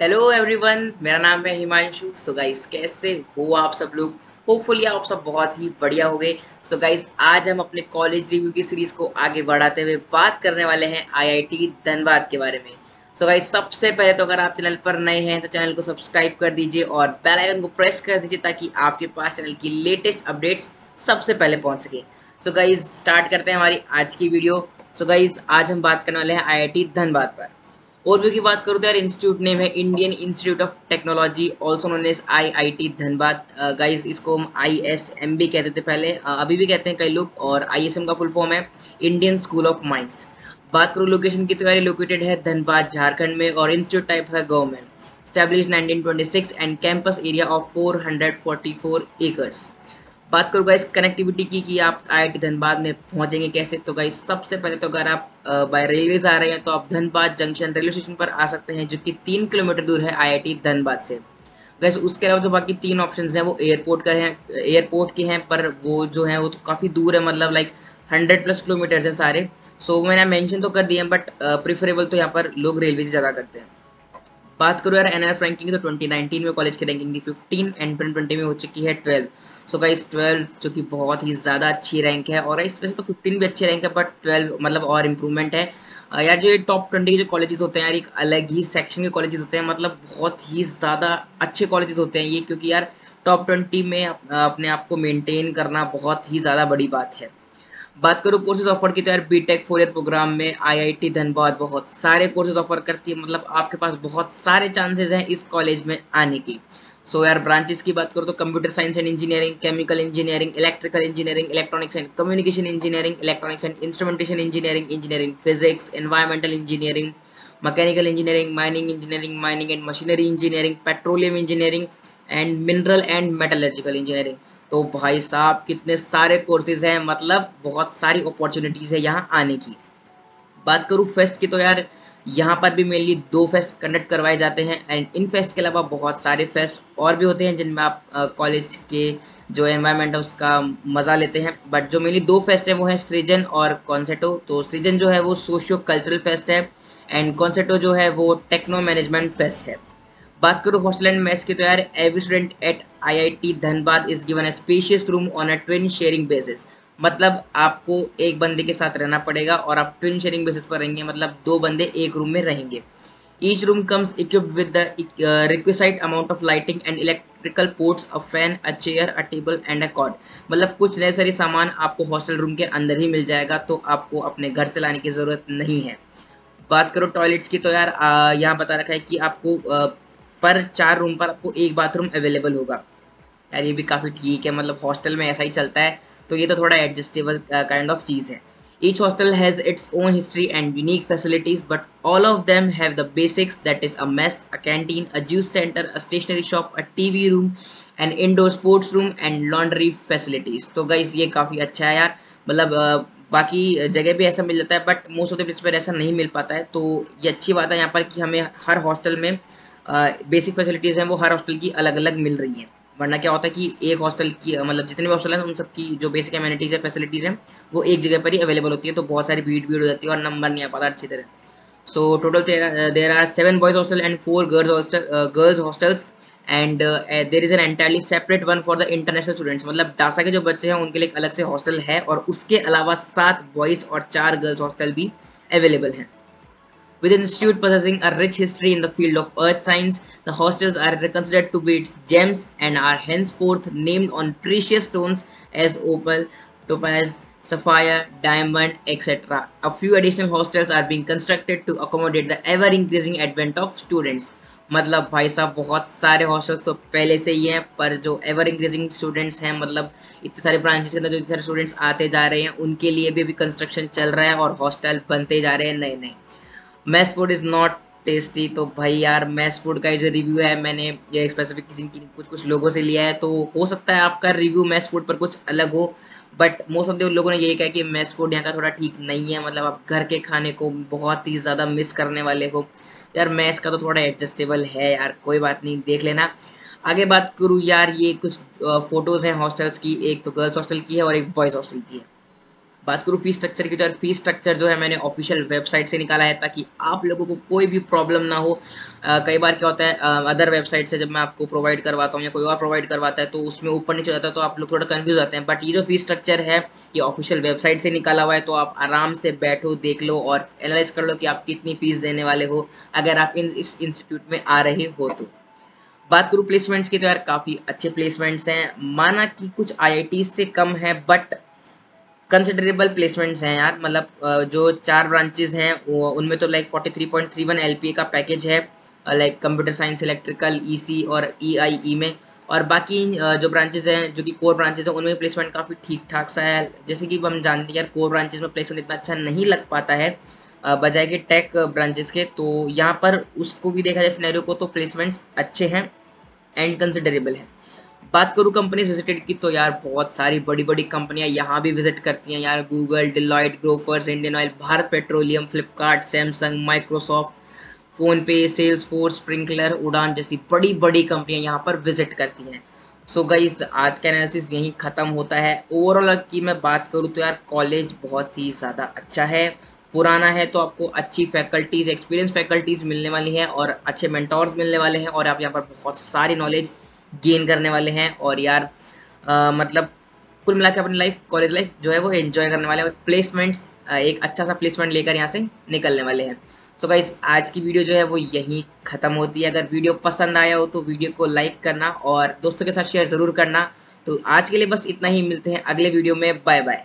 Hello everyone मेरा नाम है हिमांशु। सो गाइस कैसे हो आप सब लोग? होपफुली आप सब बहुत ही बढ़िया हो गए। सो गाइस आज हम अपने कॉलेज रिव्यू की सीरीज़ को आगे बढ़ाते हुए बात करने वाले हैं आईआईटी धनबाद के बारे में। सो गाइस सबसे पहले तो अगर आप चैनल पर नए हैं तो चैनल को सब्सक्राइब कर दीजिए और बेल आइकन को प्रेस कर दीजिए ताकि आपके पास चैनल की लेटेस्ट अपडेट्स सबसे पहले पहुँच सके। सो गाइज़ स्टार्ट करते हैं हमारी आज की वीडियो सो so गाइज़ आज हम बात करने वाले हैं आईआईटी धनबाद पर। ओवरव्यू की बात करूँ तो यार इंस्टीट्यूट नेम है Indian institute of technology also known as I I T Dhanbad guys इसको हम आई एस एम भी कहते थे पहले। uh, अभी भी कहते हैं कई लोग और आई एस एम का फुल फॉर्म है इंडियन स्कूल ऑफ़ माइंस बात करूँ लोकेशन की तो यार लोकेटेड है धनबाद झारखंड में और इंस्टीट्यूट टाइप है government establish 1926 and campus area of 444 acres बात करूँ गाइस कनेक्टिविटी की, कि आप आईआईटी धनबाद में पहुँचेंगे कैसे? तो गाइस सबसे पहले तो अगर आप बाय रेलवेज आ रहे हैं तो आप धनबाद जंक्शन रेलवे स्टेशन पर आ सकते हैं, जो कि तीन किलोमीटर दूर है आईआईटी धनबाद से। गैस उसके अलावा जो बाकी तीन ऑप्शन हैं, वो एयरपोर्ट का हैं एयरपोर्ट के हैं, पर वो जो है, वो तो काफ़ी दूर है मतलब लाइक हंड्रेड प्लस किलोमीटर्स हैं सारे। सो मैंने मैंशन तो कर दिए हैं बट प्रिफरेबल तो यहाँ पर लोग रेलवे से ज़्यादा करते हैं। बात करूँ यार एन एफ़ रैंकिंग तो 2019 में कॉलेज की रैंकिंग की 15 एंड 2020 में हो चुकी है 12 सो गाइस 12 जो कि बहुत ही ज़्यादा अच्छी रैंक है और इस वैसे तो 15 भी अच्छी रैंक है बट 12 मतलब और इम्प्रूवमेंट है. यार, जो ये टॉप ट्वेंटी के जो कॉलेजेस होते हैं यार, एक अलग ही सेक्शन के कॉलेजेस होते हैं मतलब बहुत ही ज़्यादा अच्छे कॉलेजेस होते हैं ये, क्योंकि यार टॉप ट्वेंटी में अपने आप को मेनटेन करना बहुत ही ज़्यादा बड़ी बात है. बात करूँ कोर्सेज ऑफ़र की तो यार B tech four year programme में आईआईटी धनबाद बहुत सारे कोर्सेज ऑफ़र करती है। मतलब आपके पास बहुत सारे चांसेस हैं इस कॉलेज में आने की। सो so, यार ब्रांचेस की बात करो तो computer science and engineering chemical engineering electrical engineering electronics and communication engineering electronics and instrumentation engineering engineering physics environmental engineering mechanical engineering mining engineering mining and machinery engineering petroleum engineering and mineral and metallurgical engineering तो भाई साहब, कितने सारे courses हैं मतलब बहुत सारी opportunities है यहाँ आने की। बात करूँ फेस्ट की तो यार, यहाँ पर भी मेनली दो फेस्ट कंडक्ट करवाए जाते हैं एंड इन फेस्ट के अलावा बहुत सारे फेस्ट और भी होते हैं जिनमें आप कॉलेज के जो एनवायरनमेंट है उसका मज़ा लेते हैं। बट जो मेनली दो फेस्ट है वो है सृजन और कॉन्सेटो तो सृजन जो है वो सोशियो कल्चरल फेस्ट है एंड कॉन्सेटो जो है वो टेक्नो मैनेजमेंट फेस्ट है। बात करूँ हॉस्टल एंड मैथ्स की तो यार every student at IIT Dhanbad is given a spacious room on a twin sharing basis मतलब आपको एक बंदे के साथ रहना पड़ेगा और आप ट्विन शेयरिंग बेसिस पर रहेंगे मतलब दो बंदे एक रूम में रहेंगे। Each room comes equipped with the requisite amount of lighting and electrical ports a fan a chair a table and a cord मतलब कुछ नेसेसरी सामान आपको हॉस्टल रूम के अंदर ही मिल जाएगा तो आपको अपने घर से लाने की ज़रूरत नहीं है। बात करो टॉयलेट्स की तो यार यहाँ बता रखा है कि आपको पर चार रूम पर आपको एक बाथरूम अवेलेबल होगा। यार ये भी काफ़ी ठीक है मतलब हॉस्टल में ऐसा ही चलता है तो ये तो थोड़ा एडजस्टेबल काइंड ऑफ़ चीज़ है। Each hostel has its own history and unique facilities but all of them have the basics that is a mess a canteen a juice centre a stationery shop a TV room and indoor sports room and laundry facilities तो guys ये काफ़ी अच्छा है यार। मतलब uh, बाकी जगह भी ऐसा मिल जाता है but most of the place पर ऐसा नहीं मिल पाता है। तो ये अच्छी बात है यहाँ पर कि हमें हर हॉस्टल में बेसिक फैसिलिटीज़ हैं, वो हर हॉस्टल की अलग अलग मिल रही हैं। वरना क्या होता है कि एक हॉस्टल की मतलब जितने भी हॉस्टल हैं, उन सब की जो बेसिक एम्यूनिटीज़ है फैसिलिटीज़ हैं, वो एक जगह पर ही अवेलेबल होती है तो बहुत सारी भीड़ भीड़ हो जाती है और नंबर नहीं आ पाता अच्छी तरह। So total there are seven boys hostel and four girls hostel girls hostels and there is an entirely separate one for the international students मतलब डासा के जो बच्चे हैं, उनके लिए एक अलग से हॉस्टल है और उसके अलावा सात बॉयज़ और चार गर्ल्स हॉस्टल भी अवेलेबल हैं। With an institute possessing a rich history in the field of earth science, the hostels are considered to be its gems and are henceforth named on precious stones as opal, topaz, sapphire, diamond, etc. A few additional hostels are being constructed to accommodate the ever-increasing advent of students. मतलब भाई साहब बहुत सारे hostels तो पहले से ही हैं पर जो एवर इंक्रीजिंग स्टूडेंट्स हैं मतलब इतने सारे ब्रांचेस के अंदर जो इतने सारे स्टूडेंट्स आते जा रहे हैं उनके लिए भी अभी कंस्ट्रक्शन चल रहा है और हॉस्टल बनते जा रहे हैं नए नए mess food is not tasty तो भाई यार मैस फ़ूड का जो रिव्यू है, मैंने ये स्पेसिफिक किसी की कुछ कुछ लोगों से लिया है तो हो सकता है आपका रिव्यू मैस फ़ूड पर कुछ अलग हो बट मोस्ट ऑफ़ द लोगों ने यही कहा कि मैस फ़ूड यहाँ का थोड़ा ठीक नहीं है मतलब आप घर के खाने को बहुत ही ज़्यादा मिस करने वाले हो। यार मैस का तो थोड़ा एडजस्टेबल है यार, कोई बात नहीं, देख लेना। आगे बात करूँ यार, ये कुछ फ़ोटोज़ हैं हॉस्टल्स की, एक तो गर्ल्स हॉस्टल की है और एक बॉयज़ हॉस्टल की है। बात करूँ फ़ीस स्ट्रक्चर की तो यार फ़ीस स्ट्रक्चर जो है मैंने ऑफिशियल वेबसाइट से निकाला है ताकि आप लोगों को कोई भी प्रॉब्लम ना हो। आ, कई बार क्या होता है अदर वेबसाइट से जब मैं आपको प्रोवाइड करवाता हूँ या कोई और प्रोवाइड करवाता है तो उसमें ऊपर नीचे जाता है तो आप लोग थोड़ा कन्फ्यूज़ आते हैं। बट ये जो फ़ीस स्ट्रक्चर है ये ऑफिशियल वेबसाइट से निकाला हुआ है तो आप आराम से बैठो देख लो और एनालाइज कर लो कि आप कितनी फ़ीस देने वाले हो अगर आप इन इस इंस्टीट्यूट में आ रहे हो तो। बात करूँ प्लेसमेंट्स की तो यार काफ़ी अच्छे प्लेसमेंट्स हैं। माना कि कुछ आईआईटी से कम है बट कंसिडरेबल प्लेसमेंट्स हैं यार। मतलब जो चार ब्रांचेज हैं उनमें तो like forty three point three one L P A का पैकेज है like computer science electrical E C और ई e में। और बाकी जो ब्रांचेज हैं, जो कि कोर ब्रांचेज हैं, उनमें प्लेसमेंट काफ़ी ठीक ठाक सा है। जैसे कि हम जानते हैं यार कोर ब्रांचेज में प्लेसमेंट इतना अच्छा नहीं लग पाता है बजाय के टेक ब्रांचेस के। तो यहाँ पर उसको भी देखा जाए सिनेरियो को तो प्लेसमेंट्स अच्छे हैं एंड कंसिडरेबल है। बात करूँ कंपनीज़ विजिटेड की तो यार बहुत सारी बड़ी बड़ी कंपनियाँ यहाँ भी विज़िट करती हैं यार। Google Deloitte Grofers Indian Oil Bharat petroleum Flipkart Samsung Microsoft PhonePe Salesforce Sprinklr Udaan जैसी बड़ी बड़ी कंपनियाँ यहाँ पर विज़िट करती हैं। सो गई आज का एनालिसिस यहीं ख़त्म होता है। ओवरऑल की मैं बात करूँ तो यार कॉलेज बहुत ही ज़्यादा अच्छा है। पुराना है तो आपको अच्छी फैकल्टीज़ एक्सपीरियंस फैकल्टीज़ मिलने वाली हैं और अच्छे मेंटोर्स मिलने वाले हैं और आप यहाँ पर बहुत सारी नॉलेज गेन करने वाले हैं और यार आ, मतलब कुल मिला के अपनी लाइफ कॉलेज लाइफ जो है वो एंजॉय करने वाले हैं प्लेसमेंट्स एक अच्छा सा प्लेसमेंट लेकर यहाँ से निकलने वाले हैं। सो so गाइस आज की वीडियो जो है वो यहीं ख़त्म होती है। अगर वीडियो पसंद आया हो तो वीडियो को लाइक करना और दोस्तों के साथ शेयर ज़रूर करना। तो आज के लिए बस इतना ही मिलते हैं अगले वीडियो में। Bye bye